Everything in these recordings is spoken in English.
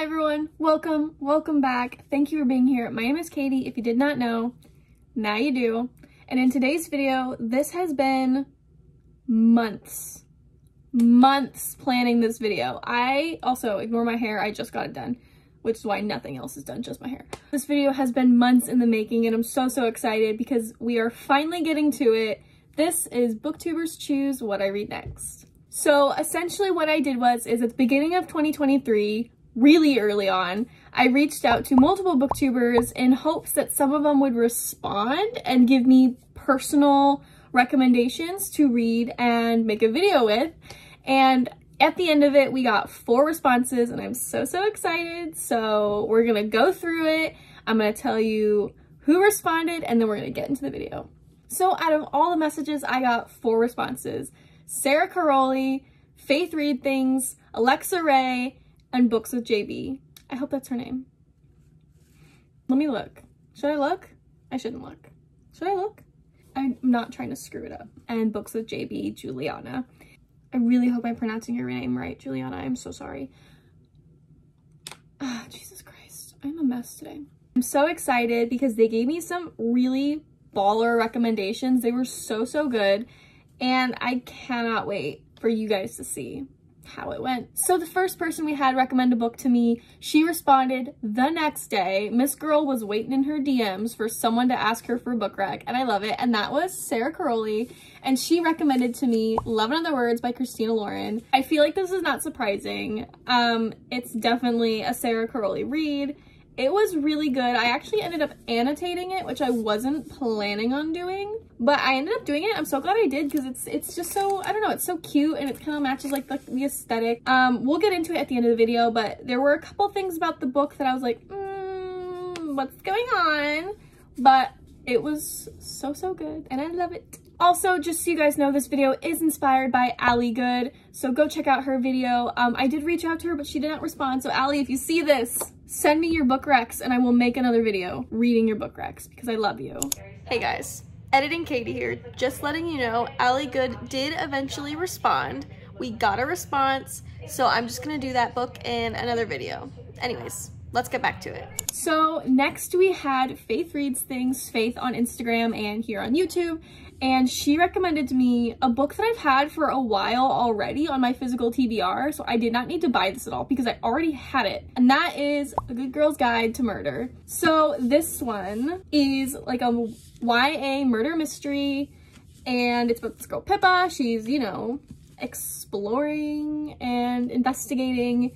Hi everyone, welcome, welcome back. Thank you for being here. My name is Katie. If you did not know, now you do. And in today's video, this has been months, months planning this video. I also, ignore my hair, I just got it done, which is why nothing else is done, just my hair. This video has been months in the making and I'm so, so excited because we are finally getting to it. This is Booktubers Choose What I Read Next. So essentially what I did was, is at the beginning of 2023, really early on, I reached out to multiple booktubers in hopes that some of them would respond and give me personal recommendations to read and make a video with. And at the end of it, we got four responses and I'm so, so excited. So we're gonna go through it. I'm gonna tell you who responded and then we're gonna get into the video. So out of all the messages, I got four responses. Sara Carrolli, Faith Read Things, Alexa Raye, and Books with JB. I hope that's her name. Let me look. Should I look? I shouldn't look. Should I look? I'm not trying to screw it up. And Books with JB, Juliana. I really hope I'm pronouncing your name right, Juliana. I'm so sorry. Ah, Jesus Christ. I'm a mess today. I'm so excited because they gave me some really baller recommendations. They were so, so good. And I cannot wait for you guys to see how it went. So the first person we had recommend a book to me, she responded the next day. Miss Girl was waiting in her DMs for someone to ask her for a book rec, and I love it. And that was Sara Carrolli, and she recommended to me Love in Other Words by Christina Lauren. I feel like this is not surprising. Um, it's definitely a Sara Carrolli read. It was really good. I actually ended up annotating it, which I wasn't planning on doing, but I ended up doing it. I'm so glad I did because it's it's just so, I don't know, it's so cute and it kind of matches like the, the aesthetic. Um, we'll get into it at the end of the video, but there were a couple things about the book that I was like, mm, what's going on? But it was so, so good and I love it. Also, just so you guys know, this video is inspired by Ali Good, so go check out her video. Um, I did reach out to her, but she did not respond. So Ali, if you see this, send me your book recs and I will make another video reading your book recs because I love you. Hey guys, editing Katie here. Just letting you know, Ali Good did eventually respond. We got a response, so I'm just gonna do that book in another video. Anyways, let's get back to it. So next we had Faith Reads Things, Faith on Instagram and here on YouTube. And she recommended to me a book that I've had for a while already on my physical TBR. So I did not need to buy this at all because I already had it. And that is A Good Girl's Guide to Murder. So this one is like a YA murder mystery. And it's about this girl Pippa. She's, you know, exploring and investigating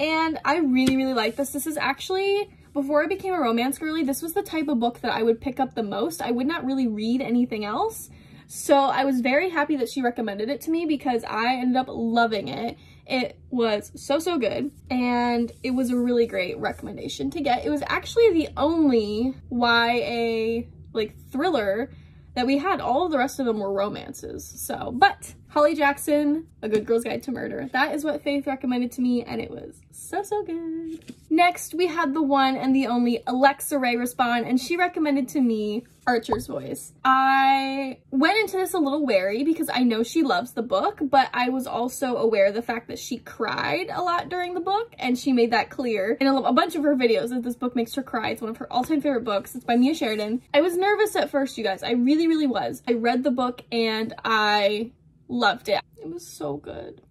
and I really, really like this. This is actually, before I became a romance girly, this was the type of book that I would pick up the most. I would not really read anything else. So I was very happy that she recommended it to me because I ended up loving it. It was so, so good. And it was a really great recommendation to get. It was actually the only YA like thriller that we had. All the rest of them were romances. So, but Holly Jackson, A Good Girl's Guide to Murder. That is what Faith recommended to me and it was so, so good. Next, we had the one and the only Alexa Raye respond and she recommended to me Archer's Voice. I went into this a little wary because I know she loves the book, but I was also aware of the fact that she cried a lot during the book and she made that clear in a, a bunch of her videos that this book makes her cry. It's one of her all-time favorite books. It's by Mia Sheridan. I was nervous at first, you guys. I really, really was. I read the book and I loved it. It was so good.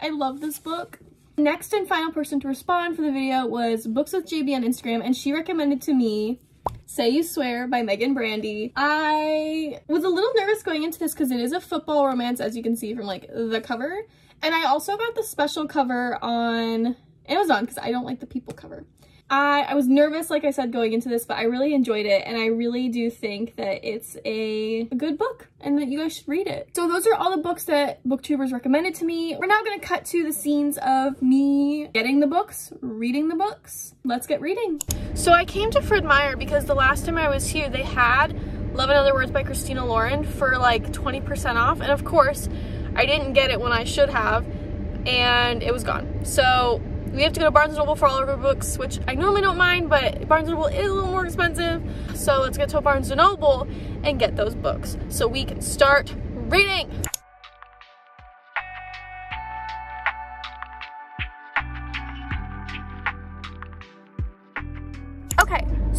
I love this book. Next and final person to respond for the video was Books with JB on Instagram and she recommended to me Say You Swear by Meagan Brandy. I was a little nervous going into this because it is a football romance as you can see from like the cover. And I also got the special cover on Amazon because I don't like the people cover. I, I was nervous, like I said, going into this, but I really enjoyed it. And I really do think that it's a, a good book and that you guys should read it. So those are all the books that booktubers recommended to me. We're now going to cut to the scenes of me getting the books, reading the books. Let's get reading. So I came to Fred Meyer because the last time I was here, they had Love in Other Words by Christina Lauren for like 20% off. And of course, I didn't get it when I should have and it was gone. So we have to go to Barnes & Noble for all of our books, which I normally don't mind, but Barnes & Noble is a little more expensive. So let's get to Barnes & Noble and get those books so we can start reading.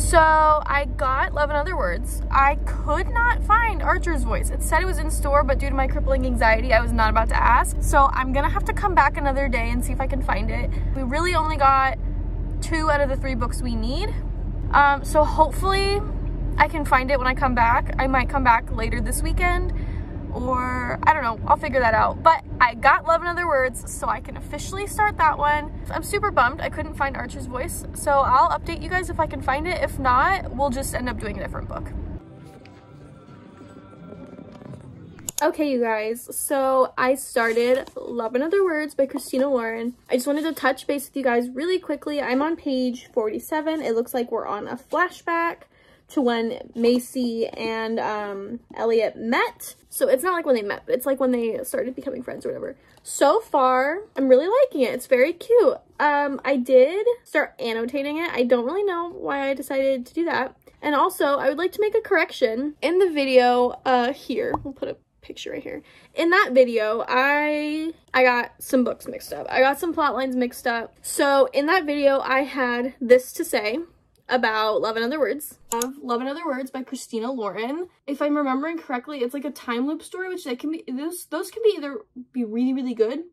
So I got Love in Other Words. I could not find Archer's voice. It said it was in store, but due to my crippling anxiety, I was not about to ask. So I'm gonna have to come back another day and see if I can find it. We really only got two out of the three books we need. Um, so hopefully I can find it when I come back. I might come back later this weekend or I don't know, I'll figure that out. But I got Love in Other Words, so I can officially start that one. I'm super bummed I couldn't find Archer's voice, so I'll update you guys if I can find it. If not, we'll just end up doing a different book. Okay, you guys, so I started Love in Other Words by Christina Lauren. I just wanted to touch base with you guys really quickly. I'm on page 47. It looks like we're on a flashback to when Macy and um, Elliot met. So it's not like when they met, but it's like when they started becoming friends or whatever. So far, I'm really liking it. It's very cute. Um, I did start annotating it. I don't really know why I decided to do that. And also, I would like to make a correction. In the video uh, here, we'll put a picture right here. In that video, I I got some books mixed up. I got some plot lines mixed up. So in that video, I had this to say about Love in Other Words. Of Love in Other Words by Christina Lauren. If I'm remembering correctly, it's like a time loop story, which they can be those those can be either be really, really good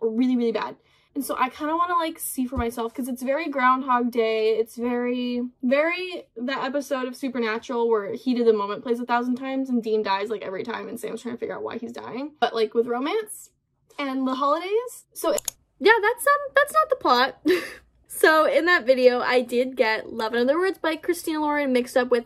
or really, really bad. And so I kind of want to like see for myself because it's very Groundhog Day. It's very, very that episode of Supernatural where Heat of the Moment plays a thousand times and Dean dies like every time and Sam's trying to figure out why he's dying. But like with romance and the holidays. So yeah, that's um that's not the plot. So in that video, I did get Love in Other Words by Christina Lauren mixed up with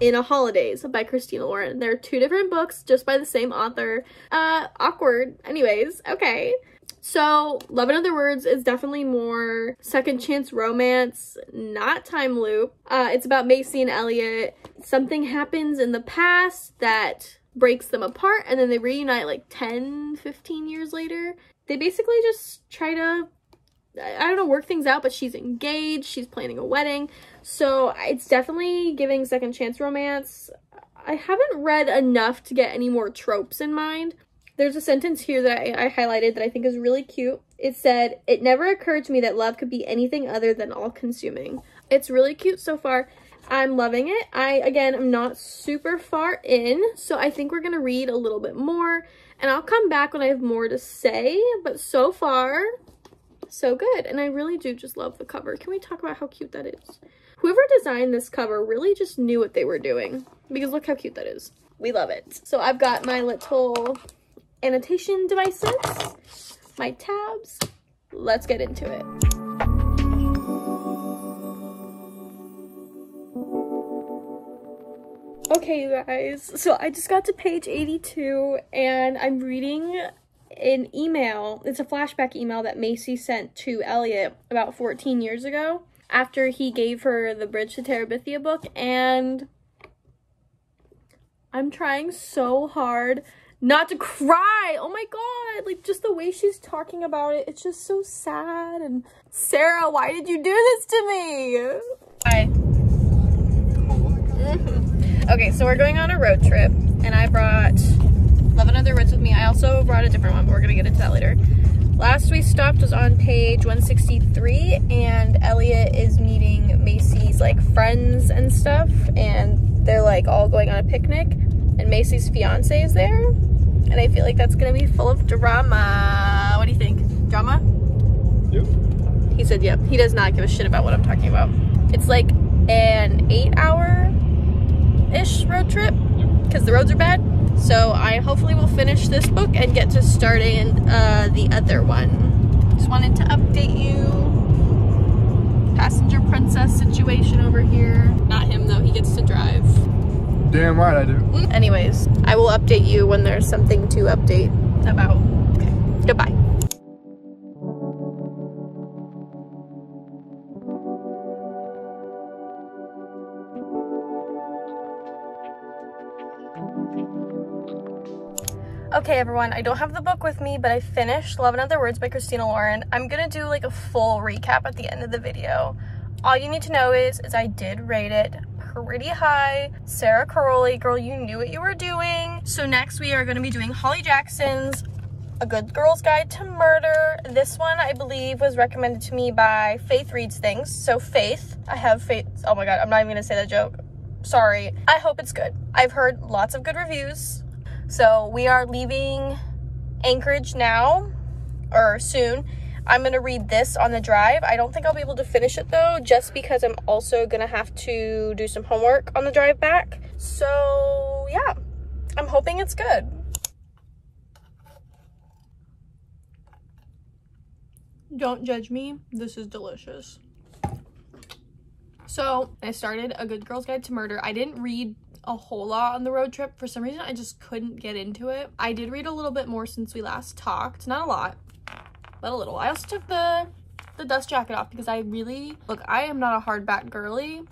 In a Holidaze by Christina Lauren. They're two different books just by the same author. Uh, awkward. Anyways, okay. So, Love in Other Words is definitely more second chance romance, not time loop. Uh, it's about Macy and Elliot. Something happens in the past that breaks them apart and then they reunite like 10, 15 years later. They basically just try to I don't know, work things out, but she's engaged, she's planning a wedding. So it's definitely giving second chance romance. I haven't read enough to get any more tropes in mind. There's a sentence here that I, I, highlighted that I think is really cute. It said, It never occurred to me that love could be anything other than all consuming. It's really cute so far. I'm loving it. I, again, am not super far in, so I think we're going to read a little bit more. And I'll come back when I have more to say, but so far, so good. And I really do just love the cover. Can we talk about how cute that is? Whoever designed this cover really just knew what they were doing because look how cute that is. We love it. So I've got my little annotation devices, my tabs. Let's get into it. Okay, you guys, so I just got to page 82 and I'm reading an email, it's a flashback email that Macy sent to Elliot about 14 years ago after he gave her the Bridge to Terabithia book and I'm trying so hard not to cry. Oh my god, like just the way she's talking about it, it's just so sad and Sara, why did you do this to me? Hi. Mm-hmm. okay, so we're going on a road trip and I brought Love in Other Words with me. I also brought a different one, but we're gonna get into that later. Last we stopped was on page 163 and Elliot is meeting Macy's like friends and stuff and they're like all going on a picnic and Macy's fiance is there and I feel like that's gonna be full of drama. What do you think? Drama? Yep. He said yep. He does not give a shit about what I'm talking about. It's like an eight hour ish road trip because the roads are bad so I hopefully will finish this book and get to starting uh, the other one. Just wanted to update you. Passenger princess situation over here. Not him though, he gets to drive. Damn right I do. Anyways, I will update you when there's something to update about. Okay, goodbye. Okay everyone, I don't have the book with me, but I finished Love in Other Words by Christina Lauren. I'm gonna do like a full recap at the end of the video. All you need to know is, is I did rate it pretty high. Sara Carrolli, girl, you knew what you were doing. So next we are gonna be doing Holly Jackson's A Good Girl's Guide to Murder. This one, I believe, was recommended to me by Faith Reads Things. So, Faith, I have Faith. Oh my god, I'm not even gonna say that joke. Sorry. I hope it's good. I've heard lots of good reviews. So, we are leaving Anchorage now, or soon. I'm gonna read this on the drive. I don't think I'll be able to finish it though, just because I'm also gonna have to do some homework on the drive back. So, yeah, I'm hoping it's good. Don't judge me. This is delicious. So I started A Good Girl's Guide to Murder. I didn't read a whole lot on the road trip. For some reason, I just couldn't get into it. I did read a little bit more since we last talked. Not a lot, but a little. I also took the the dust jacket off because I really, look, I am not a hardback girly.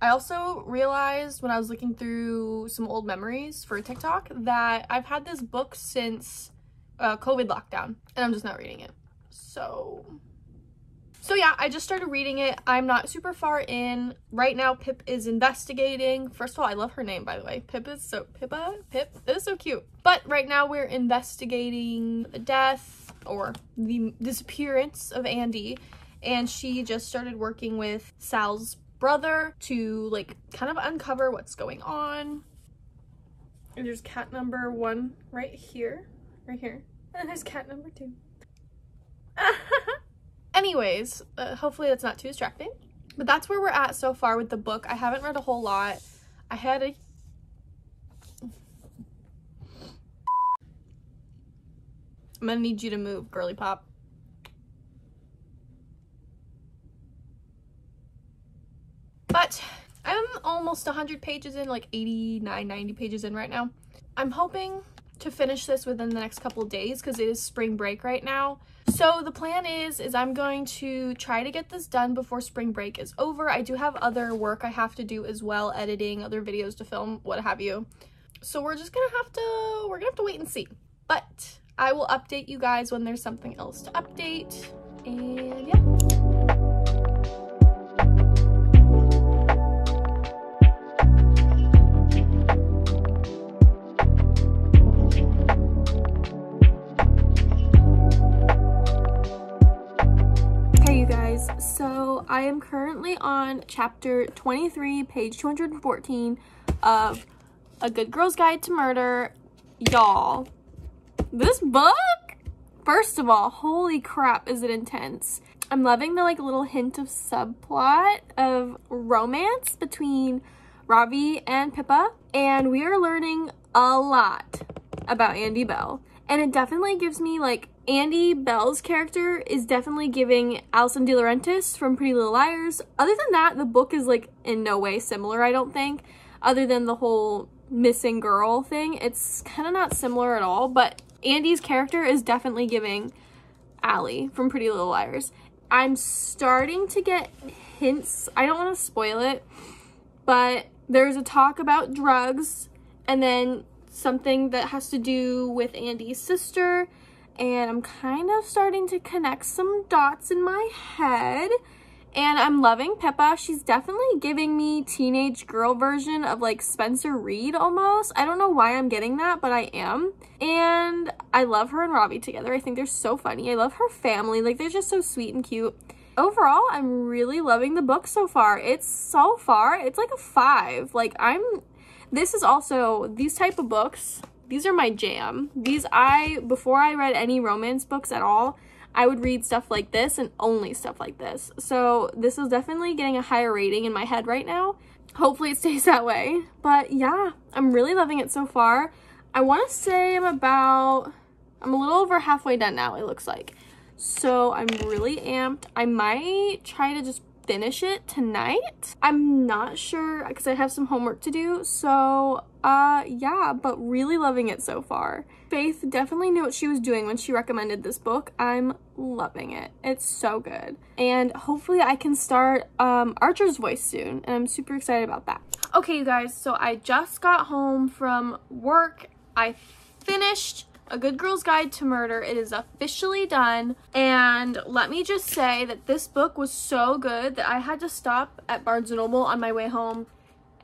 I also realized when I was looking through some old memories for TikTok that I've had this book since uh, COVID lockdown and I'm just not reading it. So, so yeah, I just started reading it. I'm not super far in. Right now, Pip is investigating. First of all, I love her name, by the way. Pip is so, Pippa? Pip is so cute. But right now we're investigating the death or the disappearance of Andy. And she just started working with Sal's brother to like kind of uncover what's going on. And there's cat number one right here, right here. And there's cat number two. Anyways, uh, hopefully that's not too distracting. But that's where we're at so far with the book. I haven't read a whole lot. I had a... I'm gonna need you to move, girly pop. But I'm almost 100 pages in, like 89, 90 pages in right now. I'm hoping to finish this within the next couple days because it is spring break right now. So the plan is, is I'm going to try to get this done before spring break is over. I do have other work I have to do as well, editing, other videos to film, what have you. So we're just gonna have to, we're gonna have to wait and see. But I will update you guys when there's something else to update. And yeah. I am currently on chapter 23, page 214 of A Good Girl's Guide to Murder. Y'all, this book, first of all, holy crap, is it intense. I'm loving the like little hint of subplot of romance between Ravi and Pippa, and we are learning a lot about Andy Bell. And it definitely gives me like Andy Bell's character is definitely giving Alison DiLaurentis from Pretty Little Liars. Other than that, the book is like in no way similar, I don't think. Other than the whole missing girl thing, it's kind of not similar at all. But Andy's character is definitely giving Ali from Pretty Little Liars. I'm starting to get hints. I don't want to spoil it, but there's a talk about drugs and then something that has to do with Andy's sister and I'm kind of starting to connect some dots in my head and I'm loving Pippa. She's definitely giving me teenage girl version of like Spencer Reid almost. I don't know why I'm getting that, but I am. And I love her and Ravi together. I think they're so funny. I love her family. Like they're just so sweet and cute. Overall, I'm really loving the book so far. It's so far, it's like a five. Like I'm, this is also, these type of books, these are my jam. These I, before I read any romance books at all, I would read stuff like this and only stuff like this. So this is definitely getting a higher rating in my head right now. Hopefully it stays that way. But yeah, I'm really loving it so far. I want to say I'm about, I'm a little over halfway done now, it looks like. So I'm really amped. I might try to just finish it tonight. I'm not sure because I have some homework to do. So uh yeah, but really loving it so far. Faith definitely knew what she was doing when she recommended this book. I'm loving it. It's so good. And hopefully I can start um Archer's Voice soon and I'm super excited about that. Okay, you guys, so I just got home from work. I finished a Good Girl's Guide to Murder. It is officially done. And let me just say that this book was so good that I had to stop at Barnes & Noble on my way home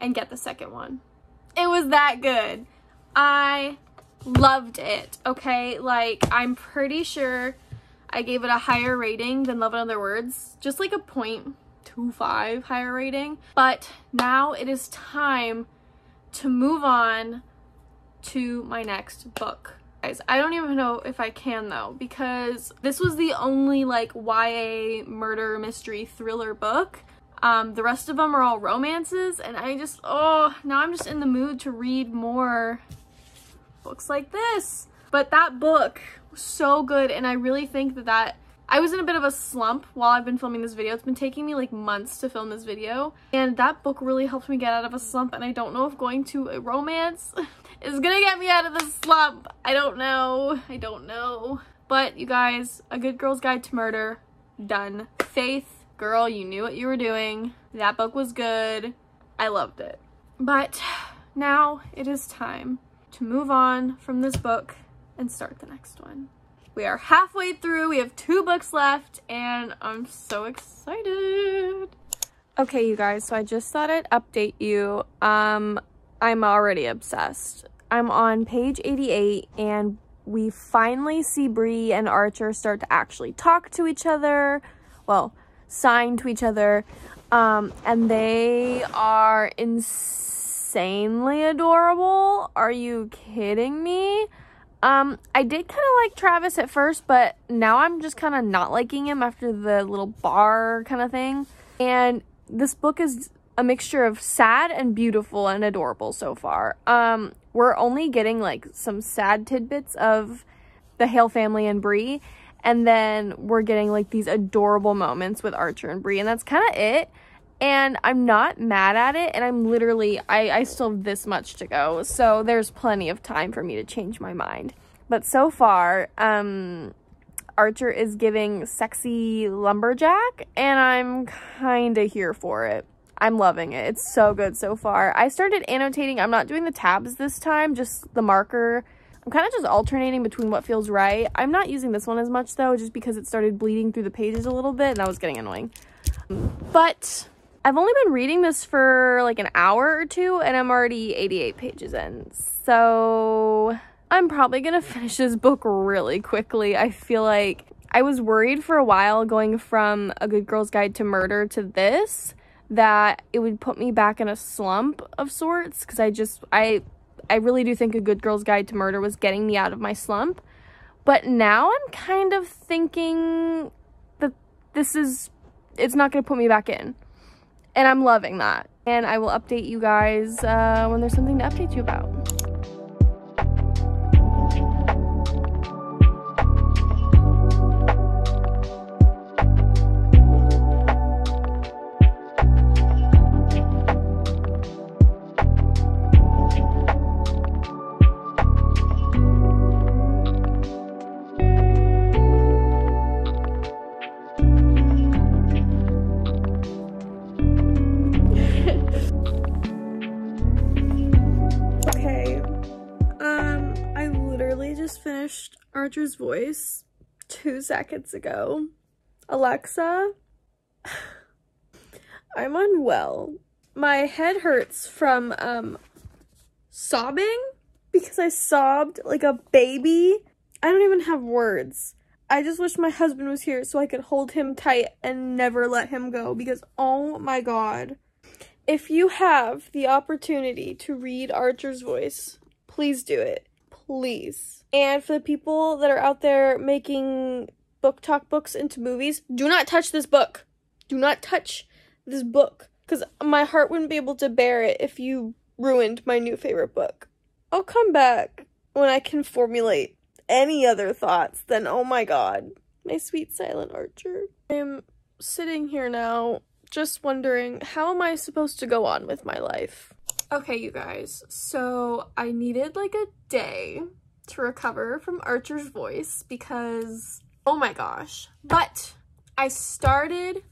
and get the second one. It was that good. I loved it, okay? Like, I'm pretty sure I gave it a higher rating than Love in Other Words. Just like a point two five higher rating. But now it is time to move on to my next book. Guys, I don't even know if I can though, because this was the only like YA murder mystery thriller book. Um, the rest of them are all romances, and I just, oh, now I'm just in the mood to read more books like this. But that book was so good, and I really think that that I was in a bit of a slump while I've been filming this video. It's been taking me like months to film this video. And that book really helped me get out of a slump. And I don't know if going to a romance is gonna get me out of the slump. I don't know. I don't know. But you guys, A Good Girl's Guide to Murder, done. Faith, girl, you knew what you were doing. That book was good. I loved it. But now it is time to move on from this book and start the next one. We are halfway through. We have two books left and I'm so excited. Okay, you guys, so I just thought I'd update you. Um, I'm already obsessed. I'm on page 88 and we finally see Bree and Archer start to actually talk to each other. Well, sign to each other. Um, and they are insanely adorable. Are you kidding me? Um, I did kind of like Travis at first, but now I'm just kind of not liking him after the little bar kind of thing. And this book is a mixture of sad and beautiful and adorable so far. Um, we're only getting like some sad tidbits of the Hale family and Bree, and then we're getting like these adorable moments with Archer and Bree, and that's kind of it. And I'm not mad at it, and I'm literally, I, I still have this much to go, so there's plenty of time for me to change my mind. But so far, um, Archer is giving sexy lumberjack, and I'm kind of here for it. I'm loving it. It's so good so far. I started annotating. I'm not doing the tabs this time, just the marker. I'm kind of just alternating between what feels right. I'm not using this one as much though, just because it started bleeding through the pages a little bit and that was getting annoying. But I've only been reading this for like an hour or two and I'm already 88 pages in. So I'm probably to finish this book really quickly. I feel like I was worried for a while going from A Good Girl's Guide to Murder to this that it would put me back in a slump of sorts because I just I I really do think A Good Girl's Guide to Murder was getting me out of my slump. But now I'm kind of thinking that this is it's not going to put me back in and I'm loving that. And I will update you guys uh, when there's something to update you about. Archer's voice two seconds ago. Alexa, I'm unwell. My head hurts from um sobbing because I sobbed like a baby. I don't even have words. I just wish my husband was here so I could hold him tight and never let him go because oh my god. If you have the opportunity to read Archer's voice, please do it. Please. And for the people that are out there making BookTok books into movies, do not touch this book. Do not touch this book. Because my heart wouldn't be able to bear it if you ruined my new favorite book. I'll come back when I can formulate any other thoughts than, oh my god, my sweet silent archer. I'm sitting here now just wondering, how am I supposed to go on with my life? Okay, you guys, so I needed like a day to recover from Archer's voice because, oh my gosh. But I started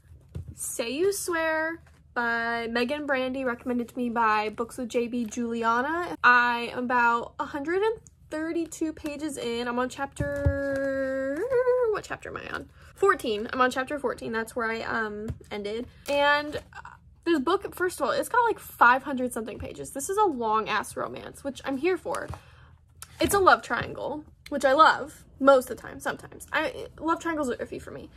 Say You Swear by Meagan Brandy, recommended to me by Books with JB Juliana. I am about 132 pages in. I'm on chapter, what chapter am I on? 14. I'm on chapter 14. That's where I um ended. And this book, first of all, it's got like 500 something pages. This is a long ass romance, which I'm here for. It's a love triangle, which I love most of the time, sometimes. I Love triangles are iffy for me.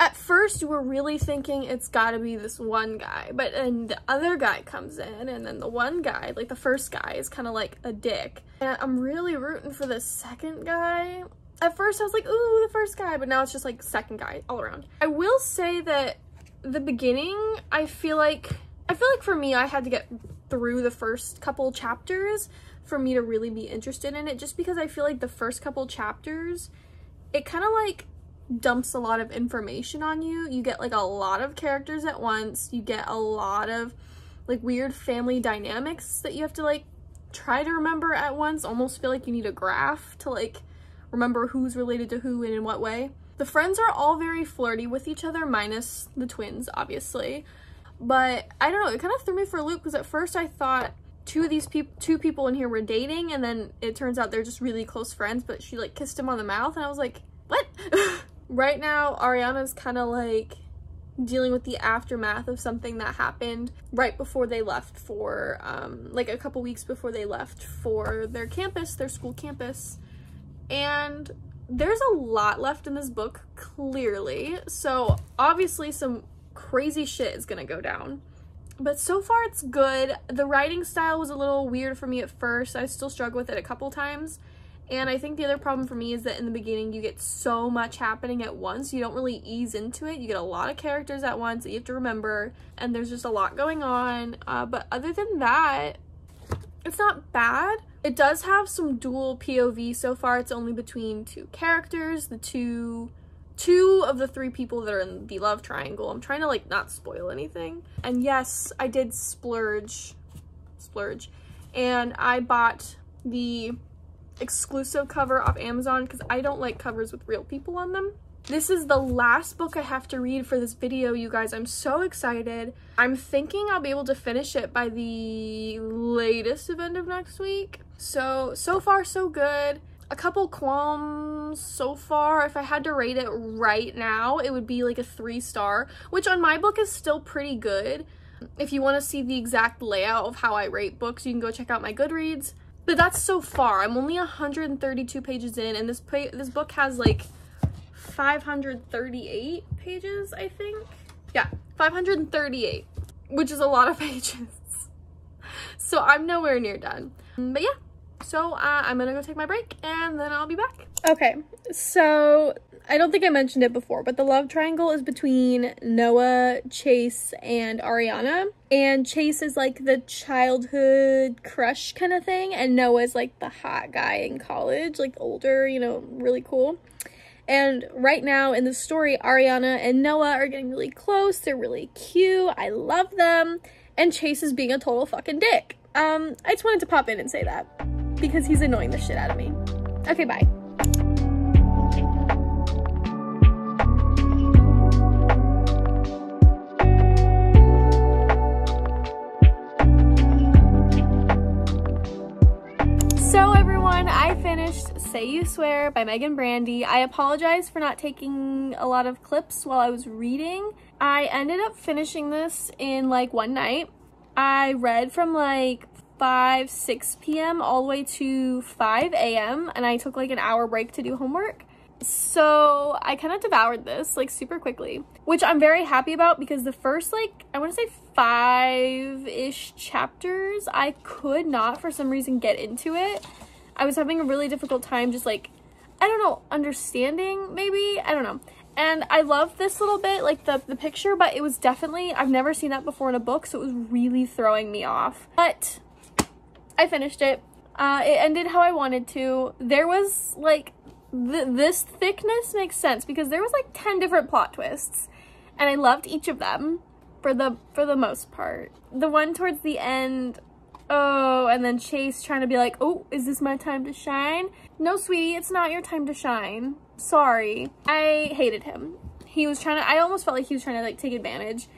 At first, you were really thinking it's gotta be this one guy, but then the other guy comes in, and then the one guy, like the first guy, is kind of like a dick. And I'm really rooting for the second guy. At first, I was like, ooh, the first guy, but now it's just like second guy all around. I will say that the beginning, I feel like, I feel like for me, I had to get through the first couple chapters for me to really be interested in it, just because I feel like the first couple chapters, it kind of like dumps a lot of information on you. You get like a lot of characters at once. You get a lot of like weird family dynamics that you have to like try to remember at once. Almost feel like you need a graph to like remember who's related to who and in what way. The friends are all very flirty with each other, minus the twins, obviously. But I don't know, it kind of threw me for a loop because at first I thought two of these people, two people in here were dating, and then it turns out they're just really close friends. But she like kissed him on the mouth, and I was like, what? right now, Ariana's kind of like dealing with the aftermath of something that happened right before they left for um, like a couple weeks before they left for their campus, their school campus. And there's a lot left in this book, clearly. So obviously some crazy shit is gonna go down. But so far it's good. The writing style was a little weird for me at first. I still struggle with it a couple times. And I think the other problem for me is that in the beginning you get so much happening at once. You don't really ease into it. You get a lot of characters at once that you have to remember. And there's just a lot going on. Uh, but other than that, it's not bad. It does have some dual POV so far. It's only between two characters, the two two of the three people that are in the love triangle. I'm trying to like not spoil anything. And yes, I did splurge splurge and I bought the exclusive cover off Amazon because I don't like covers with real people on them. This is the last book I have to read for this video, you guys. I'm so excited. I'm thinking I'll be able to finish it by the latest event of next week. So, so far so good. A couple qualms so far. If I had to rate it right now, it would be like a three star, which on my book is still pretty good. If you want to see the exact layout of how I rate books, you can go check out my Goodreads. But that's so far. I'm only 132 pages in, and this this book has like 538 pages, I think. Yeah, 538, which is a lot of pages. So I'm nowhere near done. But yeah, so uh, I'm gonna go take my break and then I'll be back. Okay, so I don't think I mentioned it before, but the love triangle is between Noah, Chase, and Ariana. And Chase is like the childhood crush kind of thing, and Noah is like the hot guy in college, like older, you know, really cool. And right now in the story, Ariana and Noah are getting really close. They're really cute. I love them. And Chase is being a total fucking dick. Um, I just wanted to pop in and say that because he's annoying the shit out of me. Okay, bye. So everyone, I finished Say You Swear by Meagan Brandy. I apologize for not taking a lot of clips while I was reading. I ended up finishing this in like one night. I read from like 5, 6 p.m. all the way to 5 a.m. and I took like an hour break to do homework. So I kind of devoured this like super quickly, which I'm very happy about because the first like, I want to say five-ish chapters, I could not for some reason get into it. I was having a really difficult time just like, I don't know, understanding maybe? I don't know. And I love this little bit, like the, the picture, but it was definitely, I've never seen that before in a book, so it was really throwing me off. But I finished it. Uh, it ended how I wanted to. There was like th this thickness makes sense because there was like 10 different plot twists and I loved each of them for the for the most part. The one towards the end, oh, and then Chase trying to be like, oh, is this my time to shine? No, sweetie, it's not your time to shine. Sorry. I hated him. He was trying to, I almost felt like he was trying to like take advantage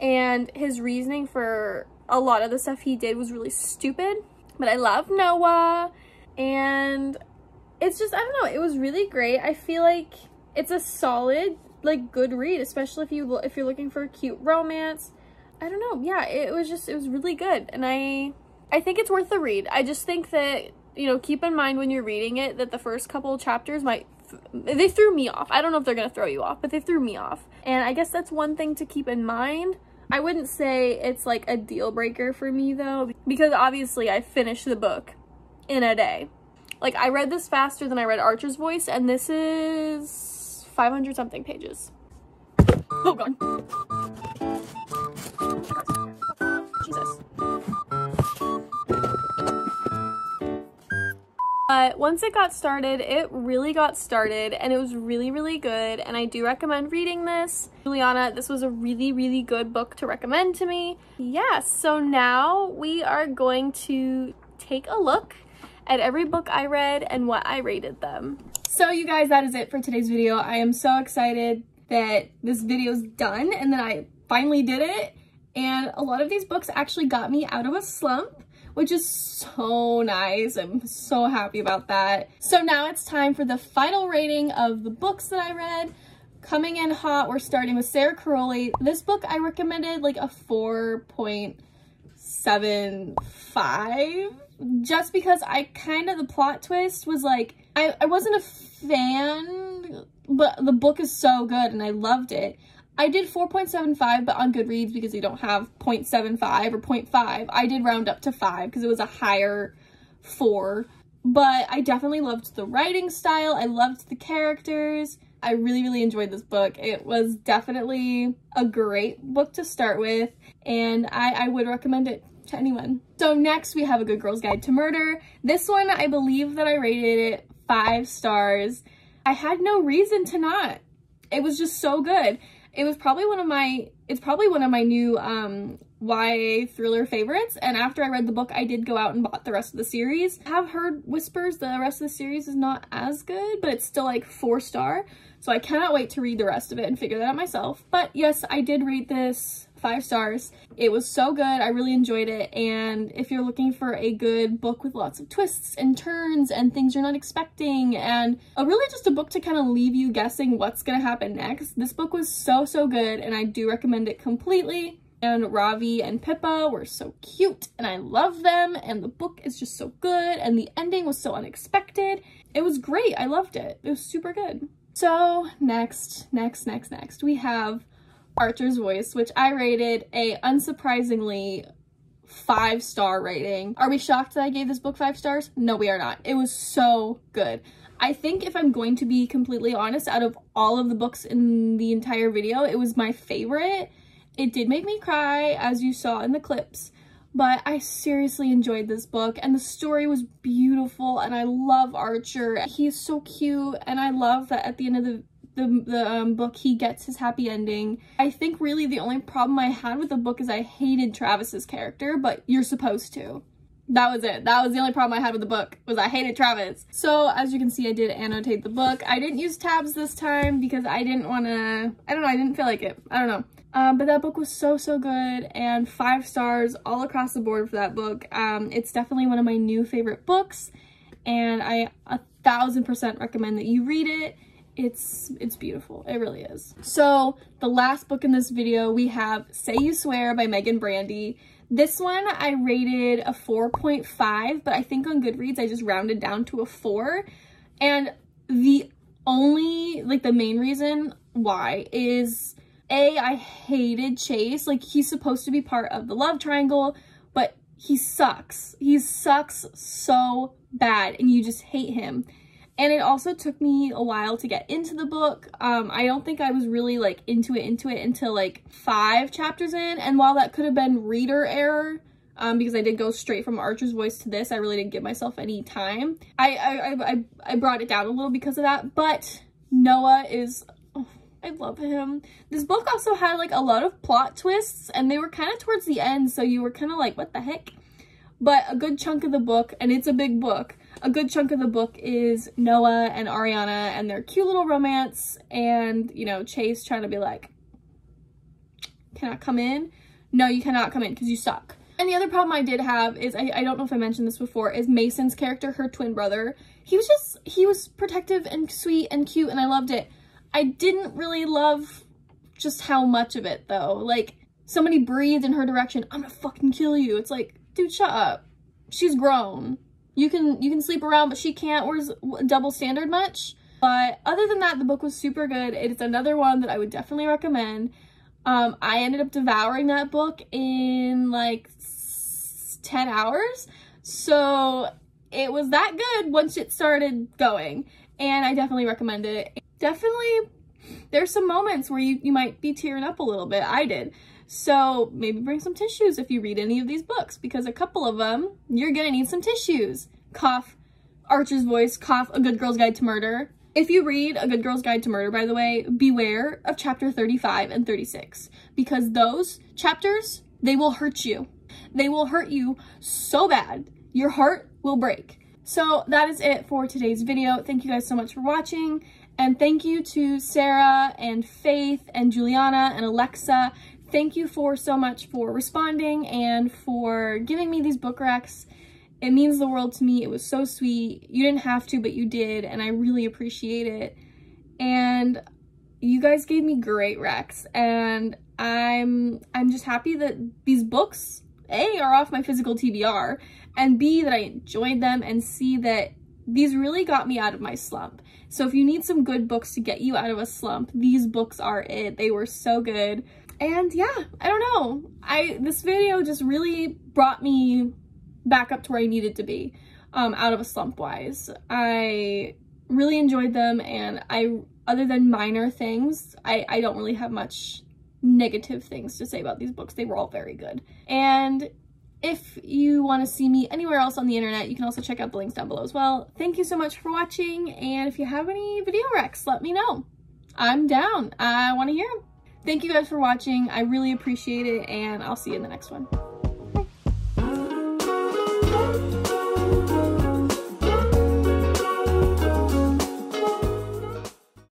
and his reasoning for a lot of the stuff he did was really stupid. But I love Noah and it's just, I don't know, it was really great. I feel like it's a solid, like, good read, especially if, you, if you're looking for a cute romance. I don't know, yeah, it was just, it was really good. And I, I think it's worth the read. I just think that you know, keep in mind when you're reading it that the first couple chapters might they threw me off. I don't know if they're going to throw you off, but they threw me off. And I guess that's one thing to keep in mind. I wouldn't say it's like a deal breaker for me though, because obviously I finished the book in a day. Like I read this faster than I read Archer's Voice and this is 500 something pages. Oh god. But once it got started, it really got started and it was really, really good. And I do recommend reading this. Juliana, this was a really, really good book to recommend to me. Yes, so now we are going to take a look at every book I read and what I rated them. So you guys, that is it for today's video. I am so excited that this video is done and that I finally did it. And a lot of these books actually got me out of a slump which is so nice. I'm so happy about that. So now it's time for the final rating of the books that I read. Coming in hot, we're starting with Sara Carrolli. This book I recommended like a 4.75 just because I kind of, the plot twist was like, I, I wasn't a fan, but the book is so good and I loved it. I did 4.75, but on Goodreads, because they don't have 0.75 or 0.5, I did round up to 5 because it was a higher 4. But I definitely loved the writing style. I loved the characters. I really, really enjoyed this book. It was definitely a great book to start with, and I, I would recommend it to anyone. So next we have A Good Girl's Guide to Murder. This one, I believe that I rated it five stars. I had no reason to not. It was just so good. It was probably one of my, it's probably one of my new um, YA thriller favorites. And after I read the book, I did go out and bought the rest of the series. I have heard whispers the rest of the series is not as good, but it's still like four star. So I cannot wait to read the rest of it and figure that out myself. But yes, I did read this five stars. It was so good. I really enjoyed it. And if you're looking for a good book with lots of twists and turns and things you're not expecting and a really just a book to kind of leave you guessing what's going to happen next, this book was so, so good and I do recommend it completely. And Ravi and Pippa were so cute and I love them and the book is just so good and the ending was so unexpected. It was great. I loved it. It was super good. So next, next, next, next, we have Archer's Voice, which I rated a unsurprisingly five star rating. Are we shocked that I gave this book five stars? No, we are not. It was so good. I think if I'm going to be completely honest, out of all of the books in the entire video, it was my favorite. It did make me cry, as you saw in the clips, but I seriously enjoyed this book and the story was beautiful and I love Archer. He's so cute and I love that at the end of the the, the um, book, he gets his happy ending. I think really the only problem I had with the book is I hated Travis's character, but you're supposed to. That was it. That was the only problem I had with the book, was I hated Travis. So as you can see, I did annotate the book. I didn't use tabs this time because I didn't want to, I don't know, I didn't feel like it. I don't know. Um, but that book was so, so good and five stars all across the board for that book. Um, it's definitely one of my new favorite books and I a thousand percent recommend that you read it. It's it's beautiful. It really is. So the last book in this video we have say you swear by meagan brandy this one i rated a 4.5 but i think on goodreads i just rounded down to a 4 and the only like the main reason why is a i hated chase like he's supposed to be part of the love triangle but he sucks he sucks so bad and you just hate him and it also took me a while to get into the book. Um, I don't think I was really like into it, into it until like five chapters in. And while that could have been reader error, um, because I did go straight from Archer's voice to this, I really didn't give myself any time. I, I, I, I brought it down a little because of that, but Noah is I love him. This book also had like a lot of plot twists and they were kind of towards the end. So you were kind of like, what the heck? But a good chunk of the book, and it's a big book, a good chunk of the book is Noah and Ariana and their cute little romance and, you know, Chase trying to be like, cannot come in. No, you cannot come in because you suck. And the other problem I did have is, I, I don't know if I mentioned this before, is Mason's character, her twin brother. He was just, he was protective and sweet and cute and I loved it. I didn't really love just how much of it though. Like, somebody breathed in her direction, I'm gonna fucking kill you. It's like, dude, shut up. She's grown you can you can sleep around, but she can't. Where's double standard much? But other than that, the book was super good. It is another one that I would definitely recommend. Um, I ended up devouring that book in like 10 hours. So it was that good once it started going. And I definitely recommend it. Definitely, there's some moments where you, you might be tearing up a little bit. I did. So maybe bring some tissues if you read any of these books because a couple of them, you're gonna need some tissues. Cough, Archer's Voice, Cough, A Good Girl's Guide to Murder. If you read A Good Girl's Guide to Murder, by the way, beware of chapter 35 and 36 because those chapters, they will hurt you. They will hurt you so bad. Your heart will break. So that is it for today's video. Thank you guys so much for watching. And thank you to Sara and Faith and Juliana and Alexa. Thank you for so much for responding and for giving me these book recs. It means the world to me. It was so sweet. You didn't have to, but you did, and I really appreciate it. And you guys gave me great recs, and I'm I'm just happy that these books A are off my physical TBR, and B that I enjoyed them and C that these really got me out of my slump. So if you need some good books to get you out of a slump, these books are it. They were so good. And yeah, I don't know. I this video just really brought me back up to where I needed to be um, out of a slump wise. I really enjoyed them and I, other than minor things, I, I don't really have much negative things to say about these books. They were all very good. And if you want to see me anywhere else on the internet, you can also check out the links down below as well. Thank you so much for watching, and if you have any video recs, let me know. I'm down. I want to hear them. Thank you guys for watching. I really appreciate it, and I'll see you in the next one.